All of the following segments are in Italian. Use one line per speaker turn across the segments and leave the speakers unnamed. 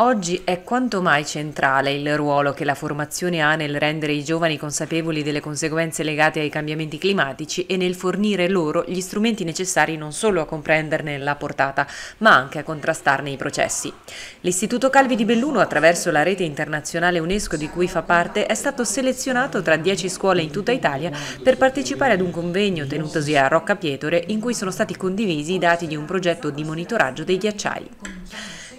Oggi è quanto mai centrale il ruolo che la formazione ha nel rendere i giovani consapevoli delle conseguenze legate ai cambiamenti climatici e nel fornire loro gli strumenti necessari non solo a comprenderne la portata, ma anche a contrastarne i processi. L'Istituto Calvi di Belluno, attraverso la rete internazionale UNESCO di cui fa parte, è stato selezionato tra dieci scuole in tutta Italia per partecipare ad un convegno tenutosi a Rocca Pietore in cui sono stati condivisi i dati di un progetto di monitoraggio dei ghiacciai.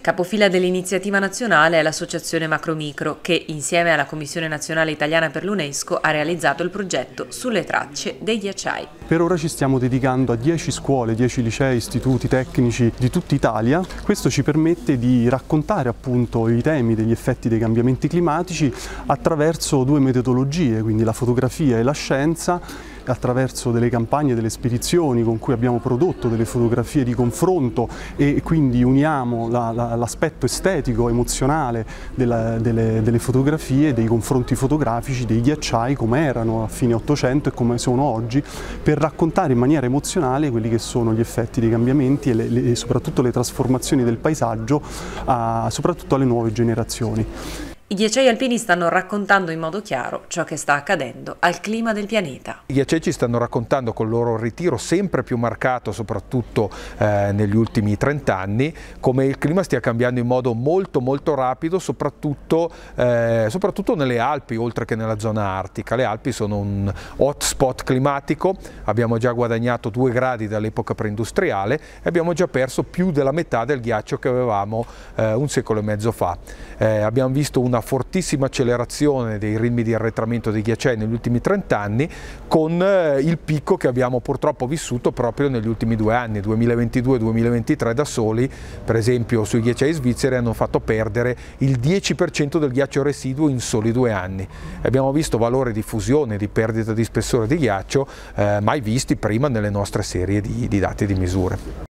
Capofila dell'iniziativa nazionale è l'associazione Macromicro che, insieme alla Commissione Nazionale Italiana per l'UNESCO, ha realizzato il progetto Sulle tracce dei ghiacciai.
Per ora ci stiamo dedicando a 10 scuole, 10 licei, istituti tecnici di tutta Italia. Questo ci permette di raccontare appunto i temi degli effetti dei cambiamenti climatici attraverso due metodologie, quindi la fotografia e la scienza attraverso delle campagne, delle spedizioni con cui abbiamo prodotto delle fotografie di confronto e quindi uniamo l'aspetto estetico, emozionale della, delle, delle, fotografie, dei confronti fotografici dei ghiacciai come erano a fine Ottocento e come sono oggi per raccontare in maniera emozionale quelli che sono gli effetti dei cambiamenti e, le, le, soprattutto le trasformazioni del paesaggio a, soprattutto alle nuove generazioni.
I ghiacciai alpini stanno raccontando in modo chiaro ciò che sta accadendo al clima del pianeta.
I ghiacciai ci stanno raccontando col loro ritiro sempre più marcato, soprattutto eh, negli ultimi 30 anni, come il clima stia cambiando in modo molto molto rapido, soprattutto, eh, soprattutto nelle Alpi, oltre che nella zona artica. Le Alpi sono un hotspot climatico, abbiamo già guadagnato due gradi dall'epoca preindustriale e abbiamo già perso più della metà del ghiaccio che avevamo eh, un secolo e mezzo fa. Eh, abbiamo visto una una fortissima accelerazione dei ritmi di arretramento dei ghiacciai negli ultimi 30 anni con eh, il picco che abbiamo purtroppo vissuto proprio negli ultimi due anni, 2022-2023 da soli, per esempio sui ghiacciai svizzeri hanno fatto perdere il 10% del ghiaccio residuo in soli due anni. Abbiamo visto valori di fusione, di perdita di spessore di ghiaccio eh, mai visti prima nelle nostre serie di, di dati di misure.